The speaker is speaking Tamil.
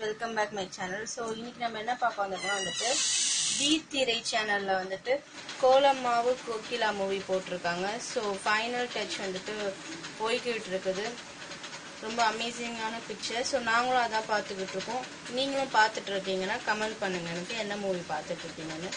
Welcome back my channel so இன்னைக்கு நம்ம என்ன பார்க்க வந்திருக்கோம் வந்துட்டு டி திரை சேனலில் வந்துட்டு கோலம்மாவு கோகிலா மூவி போட்டிருக்காங்க. ஸோ ஃபைனல் டச் வந்துட்டு போய்கிட்டு இருக்குது ரொம்ப அமேசிங்கான பிக்சர் ஸோ நாங்களும் அதான் பார்த்துக்கிட்டு இருக்கோம் நீங்களும் பார்த்துட்டு இருக்கீங்கன்னா கமெண்ட் பண்ணுங்க. எனக்கு என்ன மூவி பார்த்துட்டு இருக்கீங்கன்னு.